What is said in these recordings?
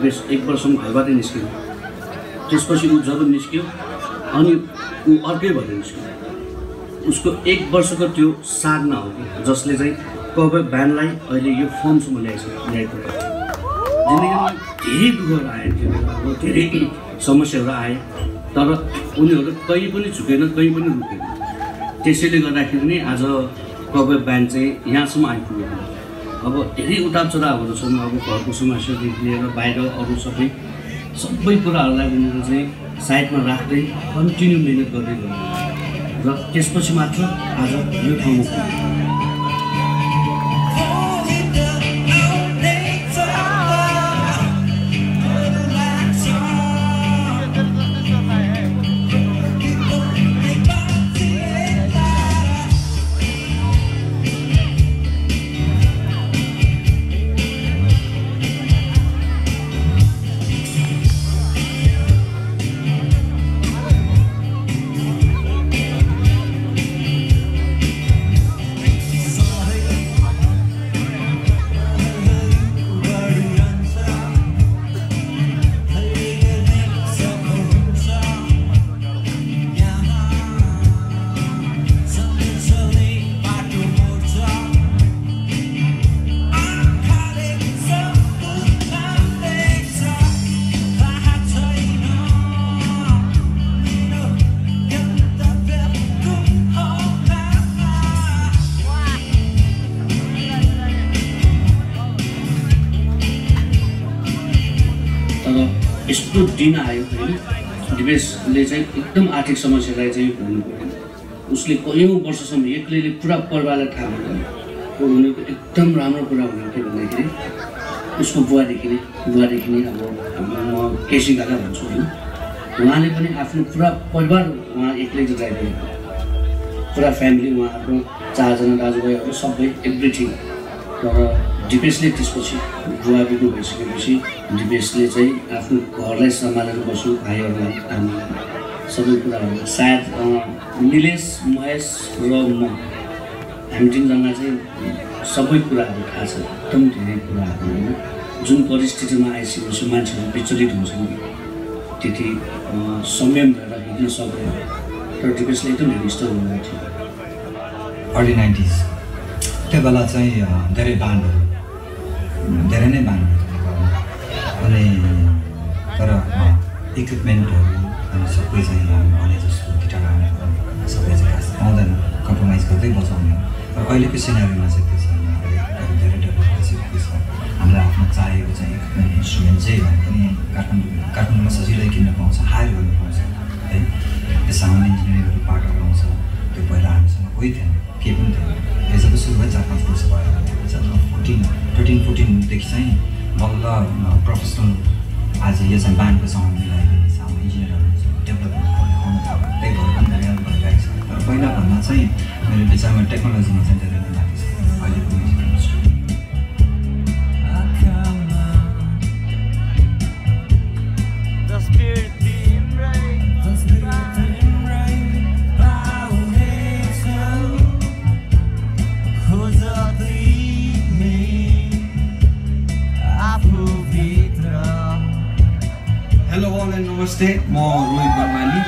दिपेश एक वर्षसम्म घरबाटै निस्क्यो। त्यसपछि ऊ जब निस्क्यो अनि ऊ अर्कै भएर निस्क्यो। उसको एक वर्षको त्यो साधना हो कि जसले चाहिँ कबै ब्यान्डलाई अहिले यो फर्मसम्म ल्याइसक्यो ल्याइपुग्यो जिन्दगीमा धेरै दुःखहरू आए त्यो धेरै समस्याहरू आए तर उनीहरू कहीँ पनि झुकेन कहीँ पनि रुकेन। त्यसैले गर्दाखेरि नै आज कबै ब्यान्ड चाहिँ यहाँसम्म आइपुगेको। अब धेरै उतार चढावहरू छन् अब घरको समस्यादेखि लिएर बाहिर अरू सबै सबै कुराहरूलाई उनीहरू चाहिँ साइडमा राख्दै कन्टिन्यू मिहिनेत गर्दै गर्नु र त्यसपछि मात्र आज यो ठाउँमा यस्तो दिन आयो होइन दिवेशले चाहिँ एकदम आर्थिक समस्यालाई चाहिँ भोग्नु पऱ्यो। उसले कयौँ वर्षसम्म एक्लैले पुरा परिवारलाई थाहा भएन। को हुनेको एकदम राम्रो कुरा हुने के भन्दाखेरि उसको बुवादेखि नै बुवादेखि नै अब म केसी काका भन्छु होइन उहाँले पनि आफ्नो पुरा परिवार उहाँ एक्लै ड्राइभर पुरा फ्यामिली उहाँहरूको चारजना दाजुभाइहरू सबै एभ्रिथिङ तर दिपेशले त्यसपछि बिग्नु भइसकेपछि दिपेशले चाहिँ आफ्नो घरलाई सम्हालेर बस्नु भाइहरूलाई आमा सबै कुराहरू सायद निलेश महेश र म हामी तिनजना चाहिँ सबै कुराहरू थाहा छ। एकदम धेरै कुराहरू होइन जुन परिस्थितिमा आइसकेपछि मान्छेहरू विचलित हुन्छन् त्यति संयम भएर हिँड्न सक्दैन। तर दिपेशले एकदम हिँडिस्त हुनुभएको थियो। Early nineties. त्यो बेला चाहिँ धेरै बान्डहरू धेरै नै थियो अनि तर इक्विपमेन्टहरू अनि सबै चाहिँ हामी भने जस्तो हार्नेहरू सबै चाहिँ खास पाउँदैन कम्प्रोमाइज गर्दै बजाउने तर अहिलेको सिनारीमा चाहिँ त्यो छैन धेरै डेभलप भइसकेको छ हामीलाई आफ्नो चाहिएको चाहिँ इक्विपमेन्ट इन्स्ट्रुमेन्ट जे भए पनि काठमाडौँ काठमाडौँमा सजिलै किन्न पाउँछ हायर गर्नु पाउँछ है। त्यो साउन्ड इन्जिनियरिङहरू पार्टहरू आउँछ त्यो पहिला हामीसँग कोही थिएन केही पनि थिएन। यो जब सुरु भयो चार थर्टिन फोर्टिनदेखि चाहिँ बल्ल प्रोफेसनल आज यो चाहिँ ब्यान्डको साउन्ड मिलाइदिने साउन्ड इन्जिनियरहरू डेभलप आउनु त्यही भएर पनि अगाडि बढिरहेको छ। तर पहिलाभन्दा चाहिँ मेरो विचारमा टेक्नोलोजीमा चाहिँ नमस्ते म Rohit बर्माली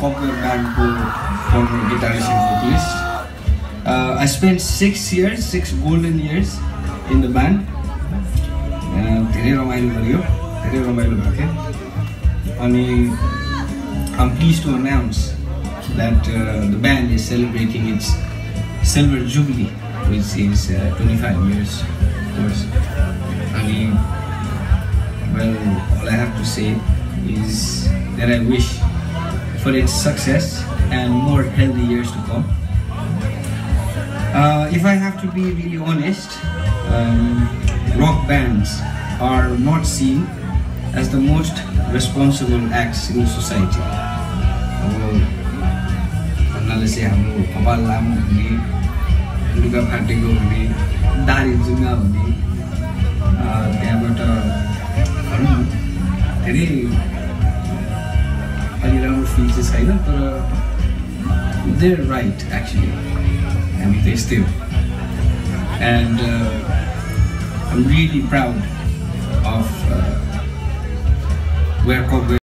popular ब्यान्डको former guitarist and vocalist I spend six years six golden years in the band धेरै रमाइलो गरियो धेरै रमाइलो भएको थियो अनि I'm pleased to announce that the band is celebrating its silver jubilee which is twenty five years course अनि Well, all I have to say is that I wish for its success and more healthy years to come. Uh, if I have to be really honest, um, rock bands are not seen as the most responsible acts in society. अब भन्नाले चाहिँ हाम्रो कपाल लामो हुने लुगा फाटेको हुने दारी जुङ्गा हुने अँ, त्यहाँबाट भनौँ न धेरै अलि राम्रो फिल चाहिँ छैन तर देयर राइट एक्चुली हामी त यस्तै हो and I'm really proud of uh, where co-